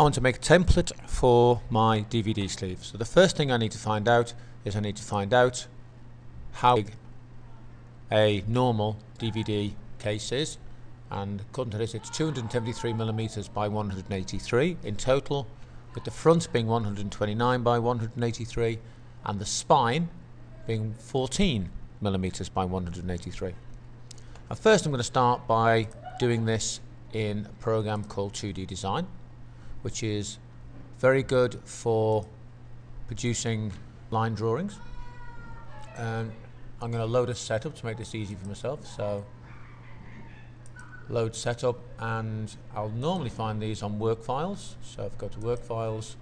I want to make a template for my DVD sleeve. So the first thing I need to find out is I need to find out how big a normal DVD case is and according to this it's 273 millimeters by 183 in total with the front being 129 by 183 and the spine being 14 millimeters by 183. Now first I'm going to start by doing this in a program called 2D Design which is very good for producing line drawings. And I'm going to load a setup to make this easy for myself. So load setup and I'll normally find these on work files. So I've got to work files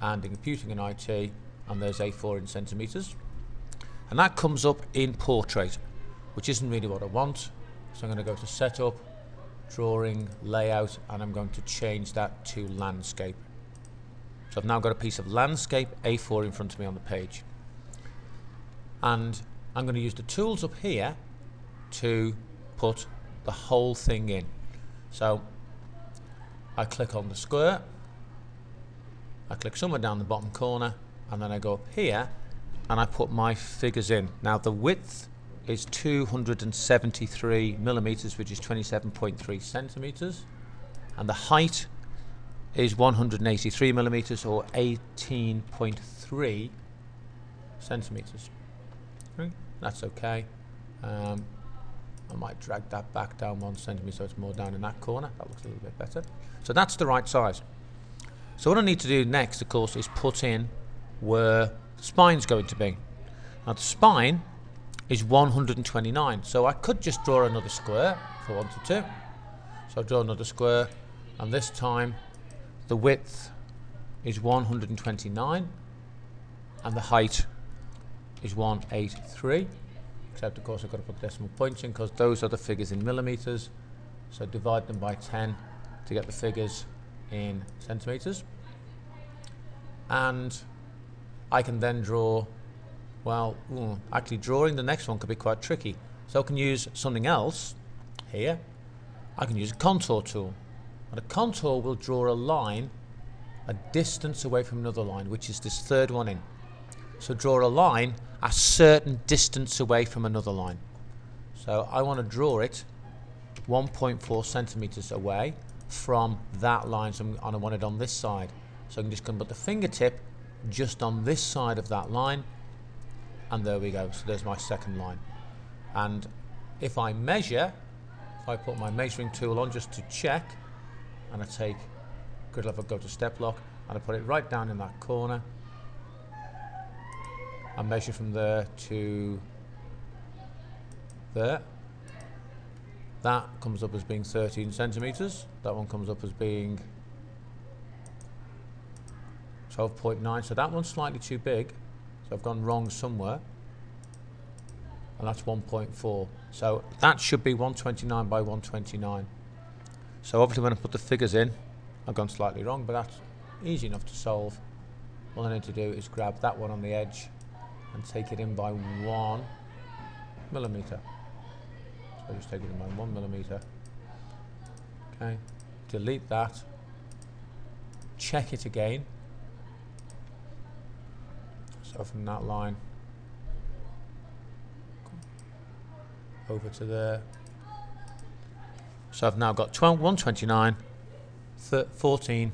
and in computing and IT and there's A4 in centimeters. And that comes up in portrait, which isn't really what I want. So I'm going to go to setup drawing, layout, and I'm going to change that to landscape. So I've now got a piece of landscape A4 in front of me on the page. And I'm going to use the tools up here to put the whole thing in. So I click on the square, I click somewhere down the bottom corner, and then I go up here and I put my figures in. Now the width is 273 millimeters, which is 27.3 centimeters, and the height is 183 millimeters or 18.3 centimeters. That's okay. Um, I might drag that back down one centimeter so it's more down in that corner. That looks a little bit better. So that's the right size. So what I need to do next, of course, is put in where the spine's going to be. Now the spine is 129. So I could just draw another square if I wanted to. So I'll draw another square and this time the width is 129 and the height is 183 except of course I've got to put decimal points in because those are the figures in millimeters so divide them by 10 to get the figures in centimeters and I can then draw well, mm, actually drawing the next one could be quite tricky. So I can use something else here. I can use a contour tool. And a contour will draw a line a distance away from another line, which is this third one in. So draw a line a certain distance away from another line. So I want to draw it 1.4 centimeters away from that line, so I'm, and I want it on this side. So I can just come put the fingertip just on this side of that line and there we go. So there's my second line. And if I measure if I put my measuring tool on just to check and I take grid level go to step lock and I put it right down in that corner I measure from there to there. That comes up as being 13 centimeters. That one comes up as being 12.9 so that one's slightly too big so I've gone wrong somewhere. And that's 1.4. So that should be 129 by 129. So obviously when I put the figures in, I've gone slightly wrong, but that's easy enough to solve. All I need to do is grab that one on the edge and take it in by one millimeter. So I just take it in by one millimeter. Okay, delete that. Check it again so from that line over to there. So I've now got 12, 129, 14,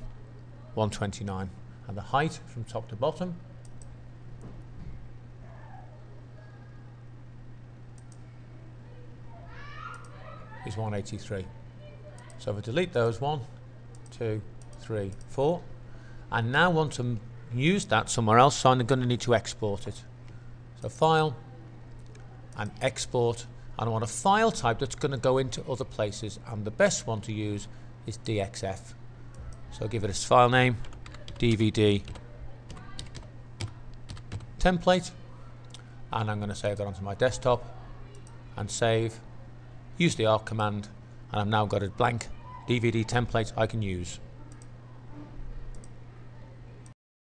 129. And the height from top to bottom is 183. So if I delete those, one, two, three, four, and now want to use that somewhere else, so I'm going to need to export it. So file and export and I want a file type that's going to go into other places and the best one to use is DXF. So I'll give it a file name, DVD template and I'm going to save that onto my desktop and save, use the ARC command and I've now got a blank DVD template I can use.